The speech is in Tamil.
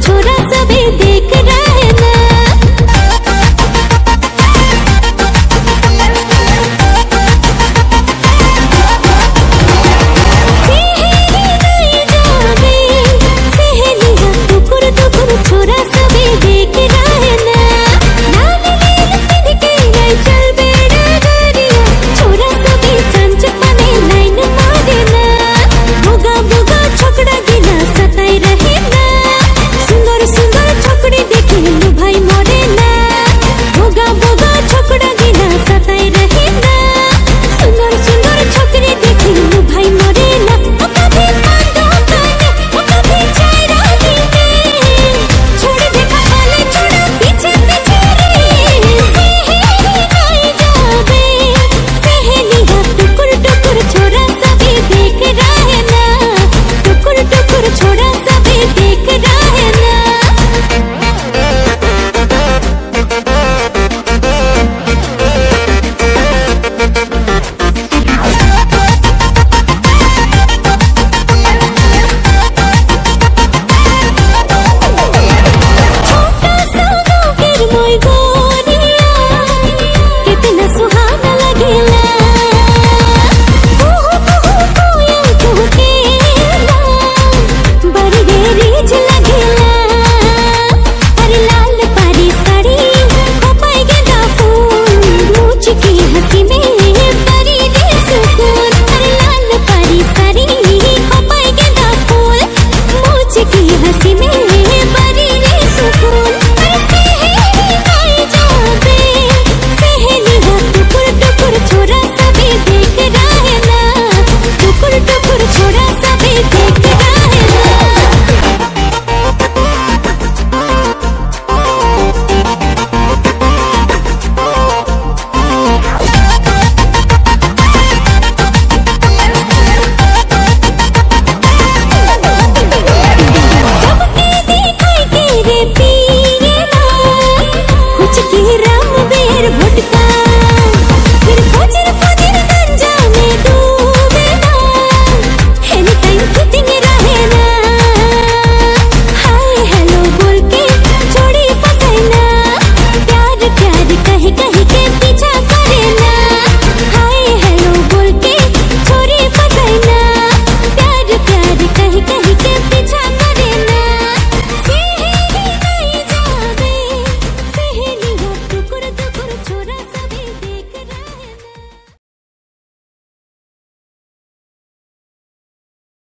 छोरा सभी की रंग बेर भुटका